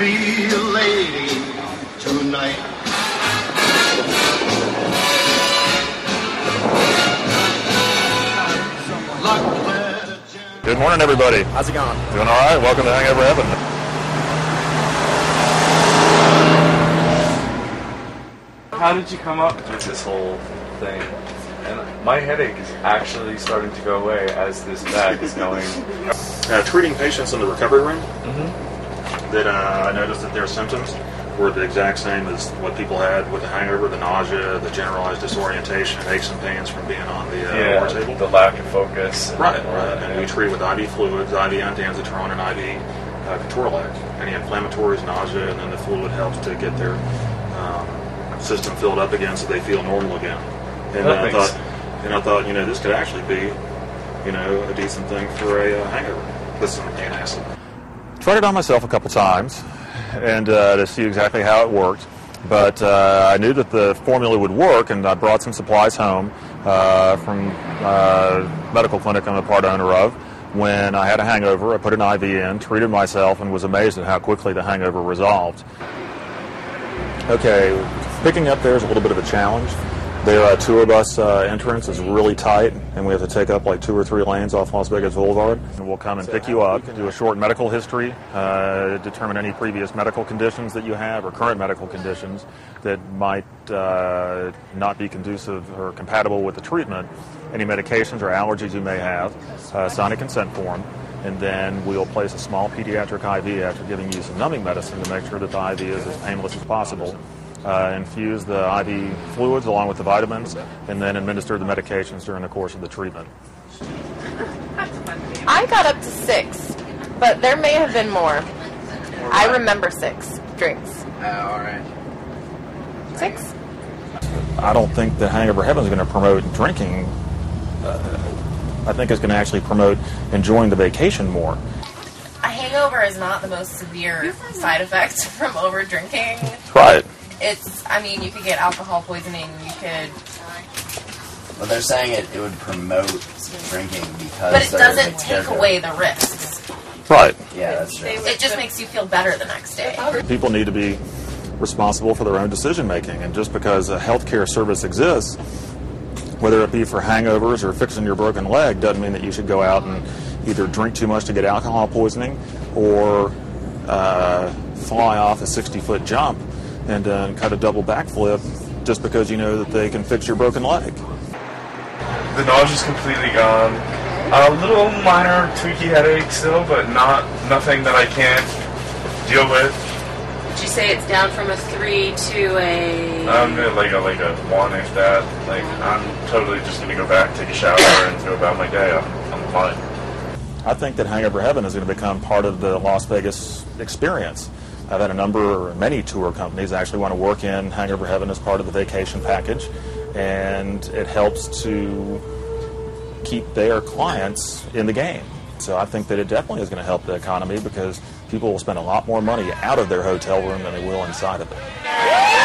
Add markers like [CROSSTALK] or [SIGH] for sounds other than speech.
Be a lady tonight. Good morning, everybody. How's it going? Doing all right? Welcome to Hangover Heaven. How did you come up with this whole thing? And my headache is actually starting to go away as this bag is going. [LAUGHS] uh, treating patients in the recovery room that uh, I noticed that their symptoms were the exact same as what people had with the hangover, the nausea, the generalized disorientation, aches and pains from being on the uh, OR table. the lack of focus. Right, right. And we treat with IV fluids, IV ondansetron, and IV uh, Ketorolac. Anti-inflammatories, nausea, and then the fluid helps to get their um, system filled up again so they feel normal again. And That I makes- thought, and I thought, you know, this could actually be, you know, a decent thing for a uh, hangover with some antacid. Tried it on myself a couple times, and uh, to see exactly how it worked. But uh, I knew that the formula would work, and I brought some supplies home uh, from uh, medical clinic I'm a part owner of. When I had a hangover, I put an IV in, treated myself, and was amazed at how quickly the hangover resolved. Okay, picking up there is a little bit of a challenge. Their uh, tour bus uh, entrance is really tight, and we have to take up like two or three lanes off Las Vegas Boulevard. And we'll come and pick you up, do a short medical history, uh, determine any previous medical conditions that you have or current medical conditions that might uh, not be conducive or compatible with the treatment, any medications or allergies you may have, uh, sign a consent form, and then we'll place a small pediatric IV after giving you some numbing medicine to make sure that the IV is as painless as possible. Uh, infuse the IV fluids along with the vitamins, and then administer the medications during the course of the treatment. [LAUGHS] I got up to six, but there may have been more. I remember six drinks. Oh, all right. Six? I don't think the Hangover Heaven is going to promote drinking. Uh, I think it's going to actually promote enjoying the vacation more. A hangover is not the most severe side effect [LAUGHS] from over drinking. Try it. It's, I mean, you could get alcohol poisoning, you could, Well, they're saying it, it would promote drinking because. but it doesn't take away the risks. Right. Yeah, that's true. It just makes you feel better the next day. People need to be responsible for their own decision making, and just because a healthcare service exists, whether it be for hangovers or fixing your broken leg, doesn't mean that you should go out and either drink too much to get alcohol poisoning or uh, fly off a 60 foot jump and uh, cut a double backflip just because you know that they can fix your broken leg. The nausea's completely gone. A little minor tweaky headache still, but not nothing that I can't deal with. Would you say it's down from a three to a? I'm at like a like a one if that. Like I'm totally just gonna go back, take a shower, and go about my day. I'm, I'm fine. I think that Hangover Heaven is going to become part of the Las Vegas experience. I've had a number, many tour companies actually want to work in Hangover Heaven as part of the vacation package, and it helps to keep their clients in the game. So I think that it definitely is going to help the economy because people will spend a lot more money out of their hotel room than they will inside of it.